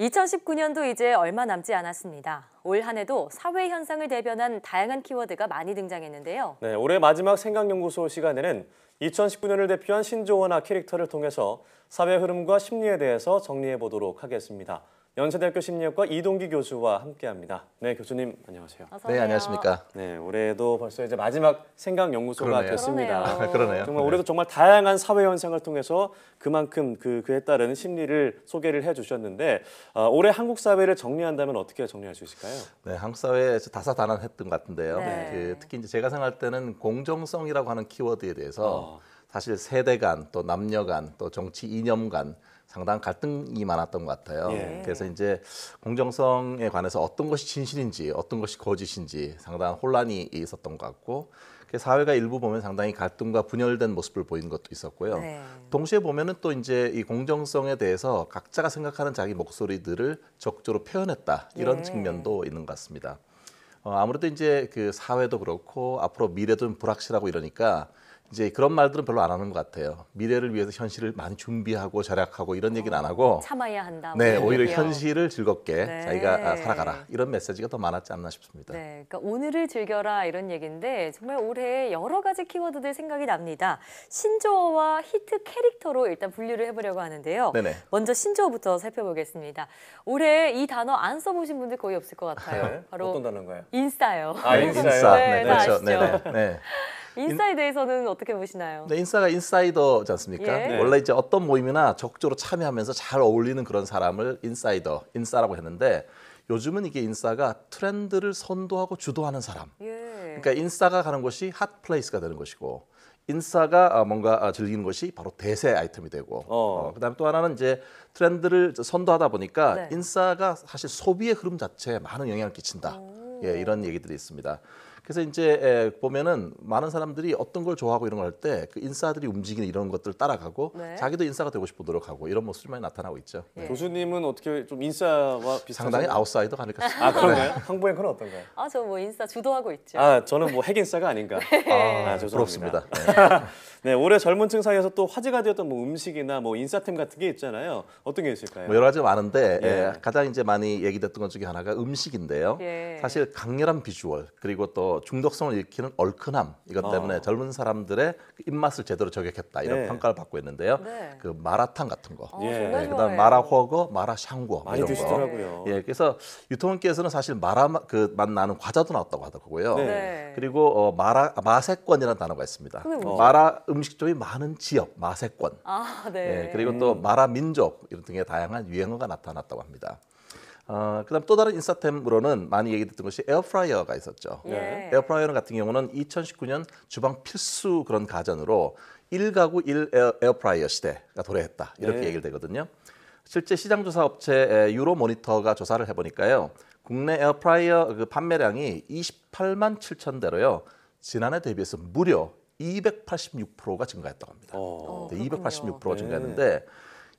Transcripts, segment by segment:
2019년도 이제 얼마 남지 않았습니다. 올 한 해도 사회 현상을 대변한 다양한 키워드가 많이 등장했는데요. 네, 올해 마지막 생각연구소 시간에는 2019년을 대표한 신조어나 캐릭터를 통해서 사회 흐름과 심리에 대해서 정리해 보도록 하겠습니다. 연세대학교 심리학과 이동기 교수와 함께합니다. 네, 교수님 안녕하세요. 네. 안녕하십니까. 네, 올해도 벌써 이제 마지막 생각 연구소가 그러네요. 됐습니다. 그러네요. 그러네요. 정말 올해도 정말 다양한 사회 현상을 통해서 그만큼 그 그에 따른 심리를 소개를 해주셨는데 어, 올해 한국 사회를 정리한다면 어떻게 정리할 수 있을까요? 네, 한국 사회에서 다사다난했던 것 같은데요. 네. 그 특히 이제 제가 생각할 때는 공정성이라고 하는 키워드에 대해서 어. 사실 세대 간, 또 남녀 간, 또 정치 이념 간 상당한 갈등이 많았던 것 같아요. 예. 그래서 이제 공정성에 관해서 어떤 것이 진실인지, 어떤 것이 거짓인지 상당한 혼란이 있었던 것 같고, 그 사회가 일부 보면 상당히 갈등과 분열된 모습을 보이는 것도 있었고요. 네. 동시에 보면은 또 이제 이 공정성에 대해서 각자가 생각하는 자기 목소리들을 적극적으로 표현했다 이런 예. 측면도 있는 것 같습니다. 어, 아무래도 이제 그 사회도 그렇고 앞으로 미래도 좀 불확실하고 이러니까 이제 그런 말들은 별로 안 하는 것 같아요. 미래를 위해서 현실을 많이 준비하고 절약하고 이런 얘기는 안 하고 참아야 한다. 뭐네 오히려 얘기요. 현실을 즐겁게 네. 자기가 아, 살아가라 이런 메시지가 더 많았지 않나 싶습니다. 네, 그러니까 오늘을 즐겨라 이런 얘기인데 정말 올해 여러 가지 키워드들 생각이 납니다. 신조어와 히트 캐릭터로 일단 분류를 해보려고 하는데요. 네네. 먼저 신조어부터 살펴보겠습니다. 올해 이 단어 안 써보신 분들 거의 없을 것 같아요. 네, 바로 어떤 단어인가요? 인싸요. 아, 인싸요? 인싸, 네, 네, 다 그렇죠. 아시죠? 네네. 네. 인싸에 대해서는 어떻게 보시나요? 네, 인싸가 insider지 않습니까? 예. 네. 원래 이제 어떤 모임이나 적극적으로 참여하면서 잘 어울리는 그런 사람을 인사이더, 인싸라고 했는데 요즘은 이게 인싸가 트렌드를 선도하고 주도하는 사람. 예. 그러니까 인싸가 가는 곳이 hot place가 되는 것이고 인싸가 아, 뭔가 아, 즐기는 것이 바로 대세 아이템이 되고 어. 어, 그다음에 또 하나는 이제 트렌드를 선도하다 보니까 네. 인싸가 사실 소비의 흐름 자체에 많은 영향을 끼친다. 예, 이런 얘기들이 있습니다. 그래서 이제 에, 보면은 많은 사람들이 어떤 걸 좋아하고 이런 걸 할 때 그 인싸들이 움직이는 이런 것들 따라가고 네. 자기도 인싸가 되고 싶어 노력하고 이런 모습이 많이 나타나고 있죠. 예. 교수님은 어떻게 좀 인싸와 비슷한 상당히 아웃사이더가 아닐까 싶습니다. 아 그런가요? 황보 앵커는 어떤가요? 아, 저 뭐 인싸 주도하고 있죠. 아 저는 뭐 핵인싸가 아닌가. 아, 아, 죄송합니다. 부럽습니다. 네, 올해 젊은 층 사이에서 또 화제가 되었던 뭐 음식이나 뭐 인싸템 같은 게 있잖아요. 어떤 게 있을까요? 뭐 여러 가지가 많은데 예. 예, 가장 이제 많이 얘기됐던 것 중에 하나가 음식인데요. 예. 사실 강렬한 비주얼 그리고 또 중독성을 일으키는 얼큰함 이것 때문에 어. 젊은 사람들의 그 입맛을 제대로 저격했다 이런 네. 평가를 받고 있는데요. 네. 그 마라탕 같은 거, 어, 예. 네. 그다음 마라허거, 마라샹궈 많이 이런 거. 드시더라고요. 예, 그래서 유통업계에서는 사실 마라 그 맛 나는 과자도 나왔다고 하더라고요. 네. 네. 그리고 어, 마라 마세권이라는 단어가 있습니다. 뭐죠? 마라 음식점이 많은 지역 마세권. 아, 네. 예, 그리고 또 마라 민족 이런 등의 다양한 유행어가 나타났다고 합니다. 어, 그다음 또 다른 인싸템으로는 많이 얘기됐던 것이 에어프라이어가 있었죠. 예. 에어프라이어 같은 경우는 2019년 주방 필수 그런 가전으로 1가구 1 에어, 에어 프라이어 시대가 도래했다 이렇게 네. 얘기를 되거든요. 실제 시장 조사 업체 유로 모니터가 조사를 해보니까요, 국내 에어프라이어 그 판매량이 28만 7천 대로요 지난해 대비해서 무려 286%가 증가했다고 합니다. 어. 네. 286% 네. 증가했는데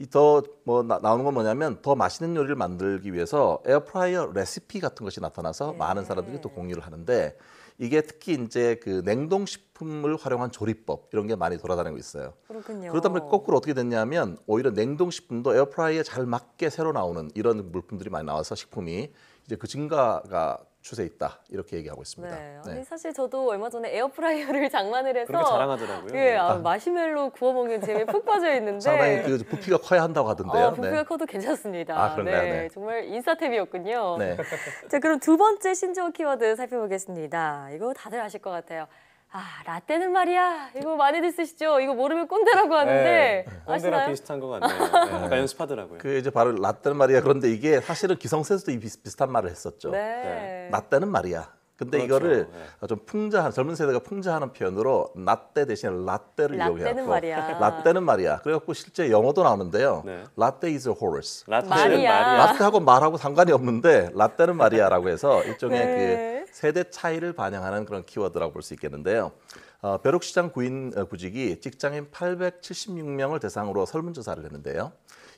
이더뭐 나오는 건 뭐냐면 더 맛있는 요리를 만들기 위해서 에어프라이어 레시피 같은 것이 나타나서 네. 많은 사람들이 또 공유를 하는데 이게 특히 이제 그 냉동 식품을 활용한 조리법 이런 게 많이 돌아다니고 있어요. 그렇군요. 그러다 보니 거꾸로 어떻게 됐냐면 오히려 냉동 식품도 에어프라이어에 잘 맞게 새로 나오는 이런 물품들이 많이 나와서 식품이 이제 그 증가가 추세에 있다 이렇게 얘기하고 있습니다. 네. 아니 사실 저도 얼마 전에 에어프라이어를 장만을 해서 그렇게 자랑하더라고요. 예, 아, 마시멜로 구워 먹는 재미에 푹 빠져 있는데 상당히 그 부피가 커야 한다고 하던데요. 어, 부피가 커도 괜찮습니다. 아, 그런가요? 네. 정말 인싸템이었군요. 네. 자, 그럼 두 번째 신조어 키워드 살펴보겠습니다. 이거 다들 아실 것 같아요. 아, 라떼는 말이야. 이거 많이들 쓰시죠? 이거 모르면 꼰대라고 하는데 네. 꼰대랑 아시나요? 비슷한 것 같네요. 네, 아까 연습하더라고요. 그 이제 바로 라떼는 말이야. 그런데 이게 사실은 기성세도 이 비슷, 비슷한 말을 했었죠. 네. 라떼는 말이야. 근데 그렇죠. 이거를 네. 좀 풍자한 젊은 세대가 풍자하는 표현으로 라떼 대신에 라떼를 라떼는 이용해갖고 말이야. 라떼는 말이야. 그래갖고 실제 영어도 나오는데요. 네. 라떼 is a horse. 라떼는 말이야. 말이야. 라떼하고 말하고 상관이 없는데 라떼는 말이야라고 해서 일종의 네. 그 세대 차이를 반영하는 그런 키워드라고 볼 수 있겠는데요. 어, 벼룩시장 구인 어, 구직이 직장인 876명을 대상으로 설문조사를 했는데요.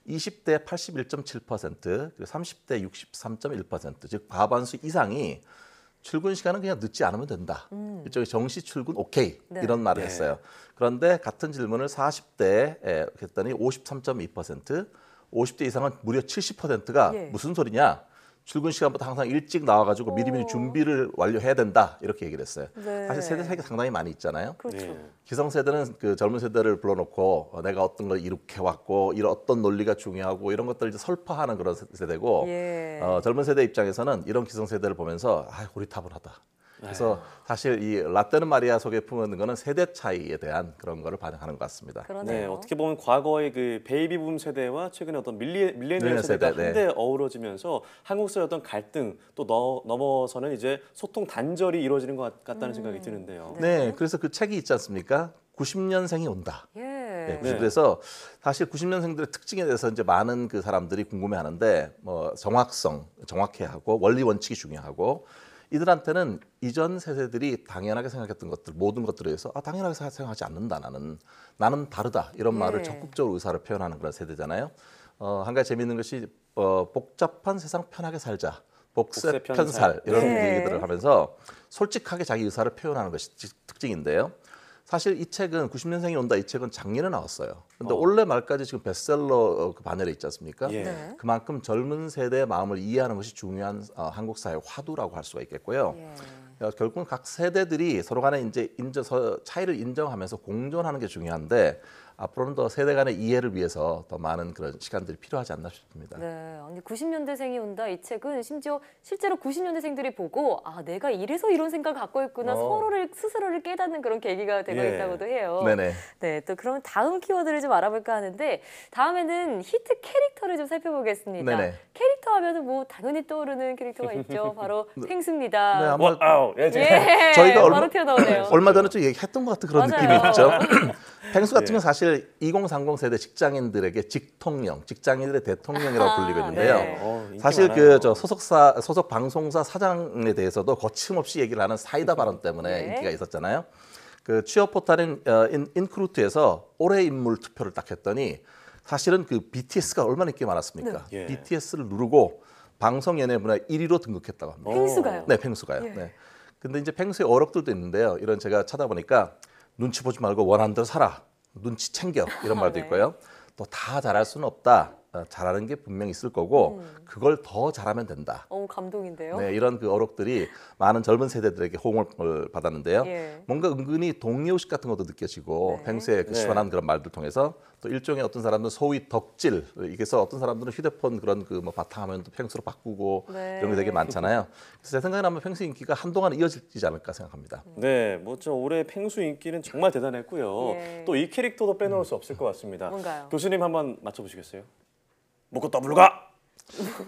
20대 81.7%, 그리고 30대 63.1%, 즉 과반수 이상이 출근 시간은 그냥 늦지 않으면 된다. 일종의 정시 출근 오케이 네. 이런 말을 네. 했어요. 그런데 같은 질문을 40대에 했더니 53.2%, 50대 이상은 무려 70%가 예. 무슨 소리냐? 출근 시간부터 항상 일찍 나와가지고 미리미리 오. 준비를 완료해야 된다 이렇게 얘기를 했어요. 네. 사실 세대 차이가 상당히 많이 있잖아요. 그렇죠. 예. 기성세대는 그 젊은 세대를 불러놓고 어, 내가 어떤 걸 이룩해 왔고 이런 어떤 논리가 중요하고 이런 것들을 이제 설파하는 그런 세- 세대고 예. 어, 젊은 세대 입장에서는 이런 기성세대를 보면서 아 고리타분하다. 그래서 사실 이 라떼는 말이야 속에 품은 거는 세대 차이에 대한 그런 거를 반영하는 것 같습니다. 그러네요. 네, 어떻게 보면 과거의 그 베이비붐 세대와 최근에 어떤 밀리, 밀레니얼 밀레니얼 세대가 세대, 네. 한데 어우러지면서 한국 사회의 어떤 갈등 또 너, 넘어서는 이제 소통 단절이 이루어지는 것 같- 같다는 생각이 드는데요. 네, 그래서 그 책이 있지 않습니까? 90년생이 온다. 예. 네, 네. 그래서 사실 90년생들의 특징에 대해서 이제 많은 그 사람들이 궁금해하는데 뭐 정확성, 정확해야 하고 원리 원칙이 중요하고 이들한테는 이전 세대들이 당연하게 생각했던 것들 모든 것들에 대해서 아 당연하게 생각- 생각하지 않는다 나는 나는 다르다 이런 예. 말을 적극적으로 의사를 표현하는 그런 세대잖아요. 어, 한 가지 재미있는 것이 어, 복잡한 세상 편하게 살자. 복세 복세 편살 편살. 이런 네. 얘기들을 하면서 솔직하게 자기 의사를 표현하는 것이 특징인데요. 사실 이 책은 90년생이 온다 이 책은 작년에 나왔어요. 근데 어. 올해 말까지 지금 베스트셀러 어, 그 반열에 있지 않습니까? 예. 네. 그만큼 젊은 세대의 마음을 이해하는 것이 중요한 어, 한국 사회의 화두라고 할 수가 있겠고요. 예. 어, 결국은 각 세대들이 서로 간에 이제 인정 서- 차이를 인정하면서 공존하는 게 중요한데 앞으로는 더 세대 간의 이해를 위해서 더 많은 그런 시간들이 필요하지 않나 싶습니다. 네, 아니 90년대생이 온다 이 책은 심지어 실제로 90년대생들이 보고 아 내가 이래서 이런 생각을 갖고 있구나 어. 서로를 스스로를 깨닫는 그런 계기가 되고 예. 있다고도 해요. 네네. 네, 또 그럼 다음 키워드를 좀 알아볼까 하는데 다음에는 히트 캐릭터를 좀 살펴보겠습니다. 네네. 캐릭터 하면은 뭐 당연히 떠오르는 캐릭터가 있죠. 바로 펭수입니다. 네, 아마 와우, 예, 예, 저희가 바로 얼마- 튀어나오네요. 얼마 전에 좀 얘기했던 것 같은 그런 맞아요. 느낌이 있죠. 펭수 같은 예. 건 사실 2030 세대 직장인들에게 직통령, 직장인들의 대통령이라고 아, 불리고 있는데요. 네. 어, 사실. 그 저 소속사 소속 방송사 사장에 대해서도 거침없이 얘기를 하는 사이다 발언 때문에 네. 인기가 있었잖아요. 그 취업 포탈인 어, 인, 인크루트에서 올해 인물 투표를 딱 했더니 사실은 그 BTS가 얼마나 인기 많았습니까? 네. 예. BTS를 누르고 방송 연예 분야 1위로 등극했다고 합니다. 팽수가요. 네, 펭수가요. 예. 네. 근데 이제 펭수의 어록들도 있는데요. 이런 제가 찾아보니까 눈치 보지 말고 원하는 대로 살아. 눈치 챙겨. 이런 말도 네. 있고요. 또 다 잘할 수는 없다. 어, 잘하는 게 분명히 있을 거고 음. 그걸 더 잘하면 된다. 어 감동인데요. 네, 이런 그 어록들이 많은 젊은 세대들에게 호응을 받았는데요. 예. 뭔가 은근히 동료식 같은 것도 느껴지고 네. 펭수의 그 네. 시원한 그런 말들 통해서 또 일종의 어떤 사람들은 소위 덕질 이게서 어떤 사람들은 휴대폰 그런 그 뭐 바탕화면도 펭수로 바꾸고 네. 이런 게 되게 많잖아요. 그래서 제 생각에 아마 펭수 인기가 한동안 이어지지 않을까 생각합니다. 네, 뭐저 올해 펭수 인기는 정말 대단했고요. 예. 또이 캐릭터도 빼놓을 수 없을 것 같습니다. 뭔가요? 교수님 한번 맞춰보시겠어요? 묻고 더블로 가.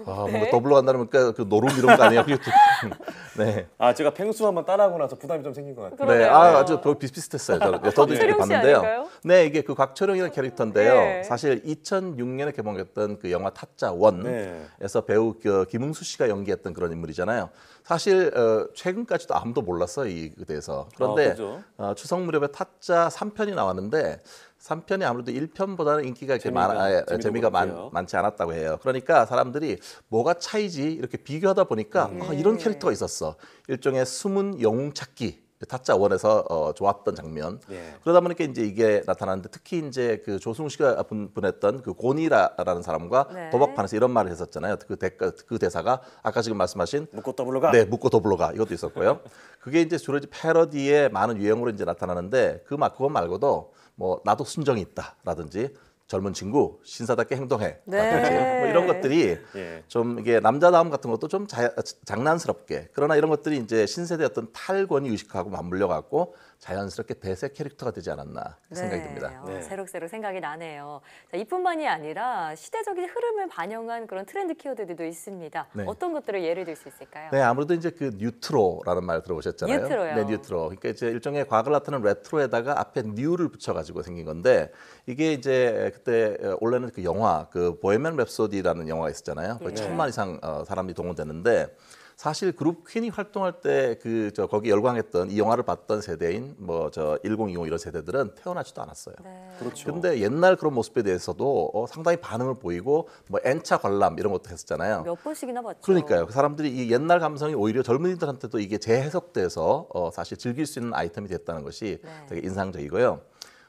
아, 네. 뭔가 더블로 간다면 그, 그 노름 이런 거 아니에요? 네. 아, 제가 펭수 한번 따라하고 나서 부담이 좀 생긴 것 같아요. 그러네요. 네, 아, 아주 더 비슷비슷했어요. 저, 저도 이렇게 봤는데요. 아닌가요? 네, 이게 그 곽철용이라는 캐릭터인데요. 네. 사실 2006년에 개봉했던 그 영화 타짜 one. 네. 에서 배우 그 김응수 씨가 연기했던 그런 인물이잖아요. 사실 어, 최근까지도 아무도 몰랐어요 이 대해서. 그런데 아, 그죠? 어, 추석 무렵에 타짜 3편이 나왔는데 3편이 아무래도 1편보다는 인기가 이렇게 재미가- 많아, 아, 재미가 많. 많지 않았다고 해요. 그러니까 사람들이 뭐가 차이지 이렇게 비교하다 보니까 음. 아, 이런 캐릭터가 있었어. 일종의 숨은 영웅 찾기. 타짜 원에서 어, 좋았던 장면. 예. 그러다 보니까 이제 이게 나타나는데 특히 이제 그 조승우 씨가 분, 분했던 그 고니라라는 사람과 네. 도박판에서 이런 말을 했었잖아요. 그 대가 그 대사가 아까 지금 말씀하신 먹고 더블 가. 네 묻고 더불어가 이것도 있었고요. 그게 이제 주로 이제 패러디의 많은 유형으로 이제 나타나는데 그말 그것 말고도 뭐 나도 순정이 있다라든지 젊은 친구 신사답게 행동해 네. 뭐 이런 것들이 예. 좀 이게 남자다움 같은 것도 좀 자, 장난스럽게 그러나 이런 것들이 이제 신세대 어떤 탈권위 의식하고 맞물려 갖고 자연스럽게 대세 캐릭터가 되지 않았나 생각이 듭니다. 어, 네. 새록새록 생각이 나네요. 자, 이뿐만이 아니라 시대적인 흐름을 반영한 그런 트렌드 키워드들도 있습니다. 네. 어떤 것들을 예를 들 수 있을까요? 네, 아무래도 이제 그 뉴트로라는 말 들어보셨잖아요. 뉴트로요. 네, 뉴트로. 그러니까 이제 일종의 과거를 나타내는 레트로에다가 앞에 new를 붙여가지고 생긴 건데 이게 이제 그때 어, 원래는 그 영화 그 보헤미안 랩소디라는 영화가 있었잖아요. 거의 네. 천만 이상 어, 사람이 동원됐는데 사실 그룹 퀸이 활동할 때 그 저 거기 열광했던 이 영화를 봤던 세대인 뭐 저 1020 이런 세대들은 태어나지도 않았어요. 네. 그렇죠. 근데 옛날 그런 모습에 대해서도 어, 상당히 반응을 보이고 뭐 N차 관람 이런 것도 했었잖아요. 몇 번씩이나 봤죠. 그러니까요. 그 사람들이 이 옛날 감성이 오히려 젊은이들한테도 이게 재해석돼서 어, 사실 즐길 수 있는 아이템이 됐다는 것이 네. 되게 인상적이고요.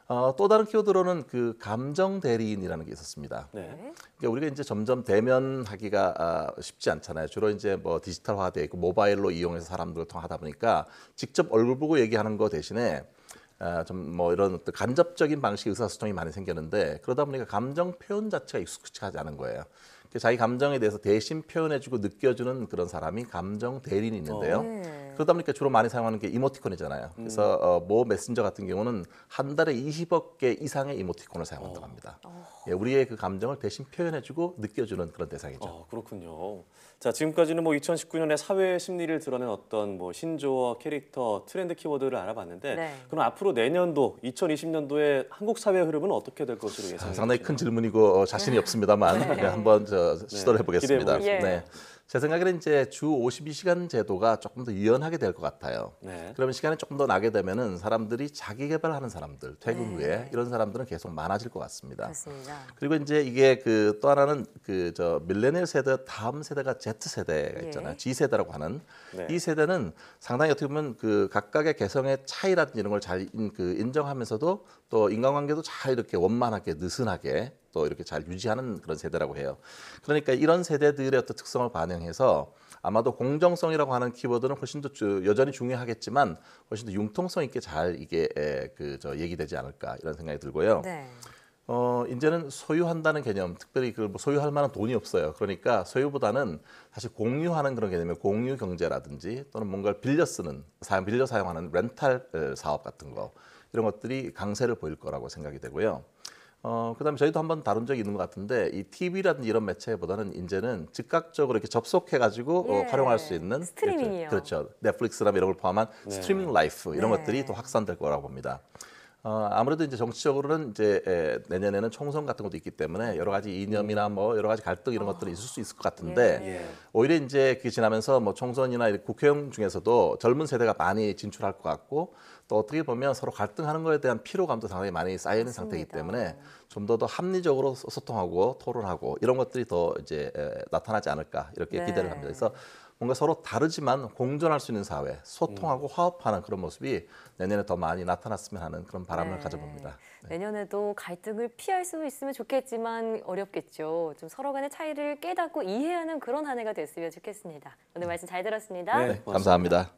어, 또 다른 키워드로는 그 감정 대리인이라는 게 있었습니다. 네. 그러니까 우리가 이제 점점 대면하기가 아, 쉽지 않잖아요. 주로 이제 뭐 디지털화돼 있고 모바일로 이용해서 사람들을 통하다 보니까 직접 얼굴 보고 얘기하는 거 대신에 아, 좀 뭐 이런 어떤 간접적인 방식의 의사소통이 많이 생겼는데 그러다 보니까 감정 표현 자체가 익숙하지 않은 거예요. 그러니까 자기 감정에 대해서 대신 표현해주고 느껴주는 그런 사람이 감정 대리인이 있는데요. 네. 그러다 보니까 주로 많이 사용하는 게 이모티콘이잖아요. 그래서 어, 모 메신저 같은 경우는 한 달에 20억 개 이상의 이모티콘을 사용한다고 합니다. 예, 우리의 그 감정을 대신 표현해주고 느껴주는 그런 대상이죠. 어, 그렇군요. 자, 지금까지는 뭐 2019년에 사회 심리를 드러낸 어떤 뭐 신조어, 캐릭터, 트렌드 키워드를 알아봤는데 네. 그럼 앞으로 내년도 2020년도에 한국 사회 흐름은 어떻게 될 것으로 아, 예상이 상당히 큰? 질문이고 어, 자신이 없습니다만 네. 네, 한번 저 시도를 해보겠습니다. 기대해 보겠습니다. 네. 제 생각에는 이제 주 52시간 제도가 조금 더 유연하게 될 것 같아요. 네. 그러면 시간이 조금 더 나게 되면은 사람들이 자기 개발하는 사람들 퇴근 후에 이런 사람들은 계속 많아질 것 같습니다. 그렇습니다. 그리고 이제 이게 그 또 하나는 그 저 밀레니얼 세대 다음 세대가 Z 세대가 예. 있잖아요. G 세대라고 하는 네. 이 세대는 상당히 어떻게 보면 그 각각의 개성의 차이라든지 이런 걸 잘 그 인정하면서도 또 인간관계도 잘 이렇게 원만하게 느슨하게 또 이렇게 잘 유지하는 그런 세대라고 해요. 그러니까 이런 세대들의 어떤 특성을 반영해서 아마도 공정성이라고 하는 키워드는 훨씬 더 주- 여전히 중요하겠지만 훨씬 더 융통성 있게 잘 이게 그 저 얘기되지 않을까 이런 생각이 들고요. 네. 어 이제는 소유한다는 개념, 특별히 그뭐 소유할 만한 돈이 없어요. 그러니까 소유보다는 사실 공유하는 그런 개념의 공유 경제라든지 또는 뭔가를 빌려 쓰는 사용 빌려 사용하는 렌탈 어, 사업 같은 거 이런 것들이 강세를 보일 거라고 생각이 되고요. 어 그다음에 저희도 한번 다룬 적이 있는 것 같은데 이 TV라든지 이런 매체보다는 이제는 즉각적으로 이렇게 접속해 가지고 예, 어, 활용할 수 있는 스트리밍이요. 그렇죠. 넷플릭스나 이런 걸 포함한 streaming life 이런 네. 것들이 더 확산될 거라고 봅니다. 어, 아무래도 이제 정치적으로는 이제 에, 내년에는 총선 같은 것도 있기 때문에 여러 가지 이념이나 뭐 여러 가지 갈등 이런 것들이 있을 수 있을 것 같은데 예. 오히려 이제 그게 지나면서 뭐 총선이나 국회의원 중에서도 젊은 세대가 많이 진출할 것 같고 또 어떻게 보면 서로 갈등하는 거에 대한 피로감도 상당히 많이 쌓여 있는 상태이기. 때문에 좀 더 더 합리적으로 소- 소통하고 토론하고 이런 것들이 더 이제 에, 나타나지 않을까 이렇게 네. 기대를 합니다. 그래서 뭔가 서로 다르지만 공존할 수 있는 사회, 소통하고 화합하는 그런 모습이 내년에 더 많이 나타났으면 하는 그런 바람을 네. 가져봅니다. 내년에도 갈등을 피할 수 있으면 좋겠지만 어렵겠죠. 좀 서로 간의 차이를 깨닫고 이해하는 그런 한 해가 됐으면 좋겠습니다. 오늘 말씀 잘 들었습니다. 네. 네, 감사합니다.